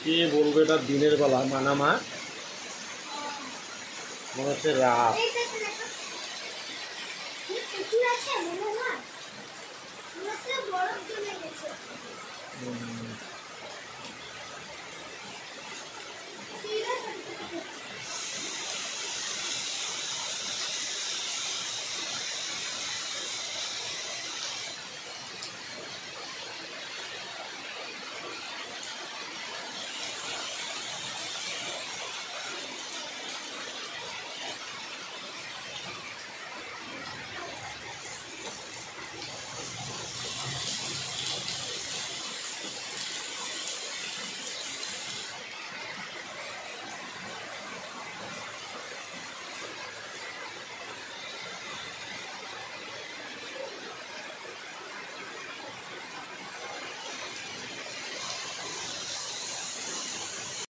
কে বলব এটা দিনের বেলা মানামা মনে হচ্ছে রাত। আছে?